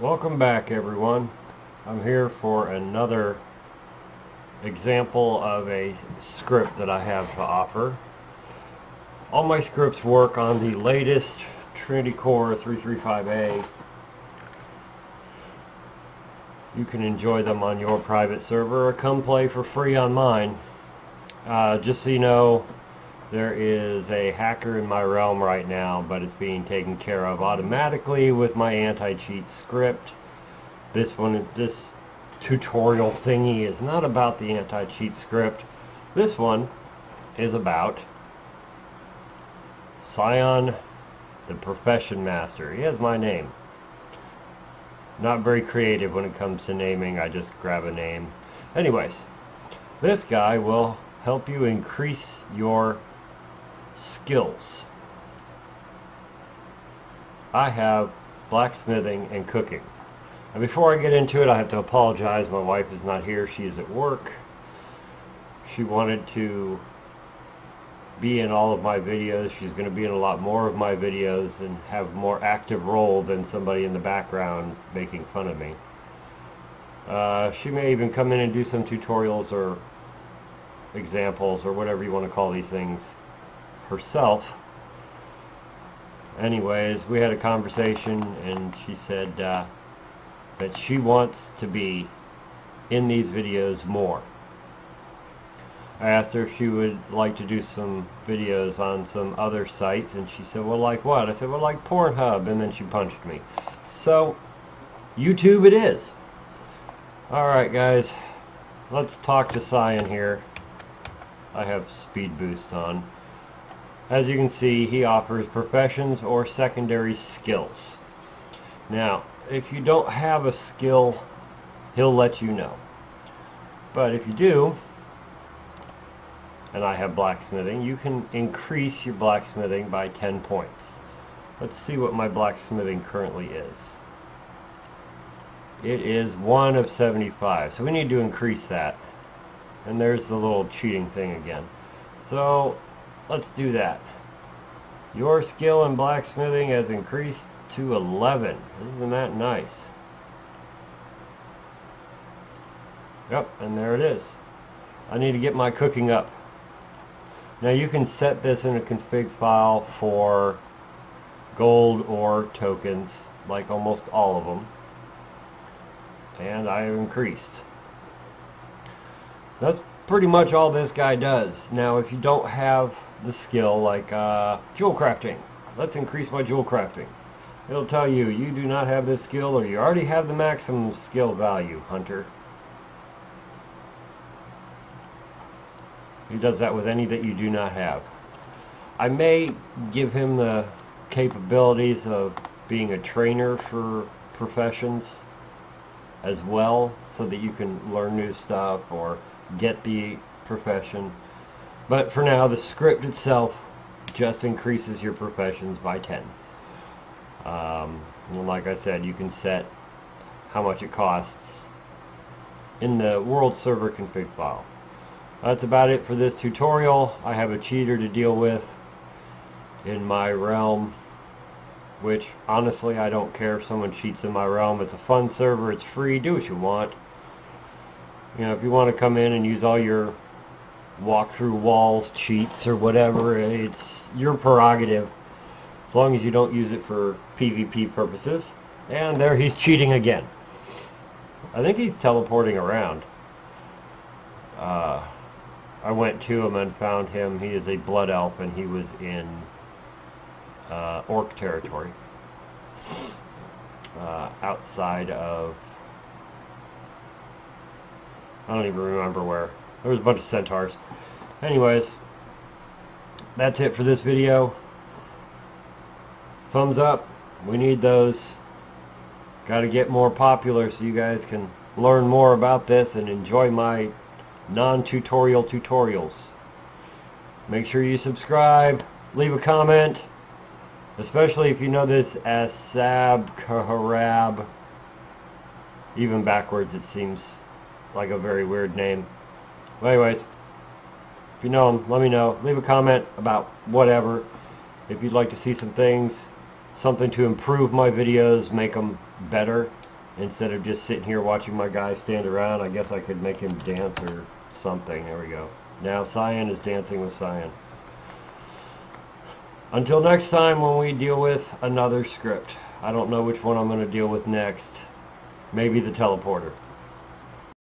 Welcome back everyone. I'm here for another example of a script that I have to offer. All my scripts work on the latest Trinity Core 335A. You can enjoy them on your private server or come play for free on mine. Uh, just so you know, there is a hacker in my realm right now, but it's being taken care of automatically with my anti-cheat script. This one, this tutorial thingy is not about the anti-cheat script. This one is about Cyon, the Profession Master. He has my name. Not very creative when it comes to naming. I just grab a name. Anyways, this guy will help you increase your skills. I have blacksmithing and cooking. And before I get into it, I have to apologize. My wife is not here. She is at work. She wanted to be in all of my videos. She's going to be in a lot more of my videos and have more active role than somebody in the background making fun of me. Uh, she may even come in and do some tutorials or examples or whatever you want to call these things herself. Anyways, we had a conversation and she said uh, that she wants to be in these videos more. I asked her if she would like to do some videos on some other sites and she said, well like what? I said, well like Pornhub and then she punched me. So, YouTube it is. Alright guys, let's talk to Cyon here. I have speed boost on. As you can see, he offers professions or secondary skills. Now, if you don't have a skill, he'll let you know. But if you do, and I have blacksmithing, you can increase your blacksmithing by 10 points. Let's see what my blacksmithing currently is. It is 1 of 75, so we need to increase that. And there's the little cheating thing again. So Let's do that. Your skill in blacksmithing has increased to 11. Isn't that nice? Yep, and there it is. I need to get my cooking up. Now you can set this in a config file for gold or tokens, like almost all of them. And I have increased. That's pretty much all this guy does. Now if you don't have the skill like uh, jewel crafting. Let's increase my jewel crafting. It'll tell you you do not have this skill or you already have the maximum skill value, Hunter. He does that with any that you do not have. I may give him the capabilities of being a trainer for professions as well so that you can learn new stuff or get the profession. But for now, the script itself just increases your professions by 10. Um, like I said, you can set how much it costs in the world server config file. That's about it for this tutorial. I have a cheater to deal with in my realm, which honestly I don't care if someone cheats in my realm. It's a fun server, it's free, do what you want. You know, if you want to come in and use all your walk through walls cheats or whatever. It's your prerogative as long as you don't use it for PvP purposes. And there he's cheating again. I think he's teleporting around. Uh, I went to him and found him. He is a blood elf and he was in uh, orc territory. Uh, outside of... I don't even remember where. There was a bunch of centaurs. Anyways, that's it for this video. Thumbs up. We need those. Got to get more popular so you guys can learn more about this and enjoy my non-tutorial tutorials. Make sure you subscribe, leave a comment, especially if you know this as Sab Kaharab. Even backwards it seems like a very weird name. Well, anyways, if you know them, let me know. Leave a comment about whatever. If you'd like to see some things, something to improve my videos, make them better, instead of just sitting here watching my guy stand around, I guess I could make him dance or something. There we go. Now Cyan is dancing with Cyan. Until next time when we deal with another script. I don't know which one I'm going to deal with next. Maybe the teleporter.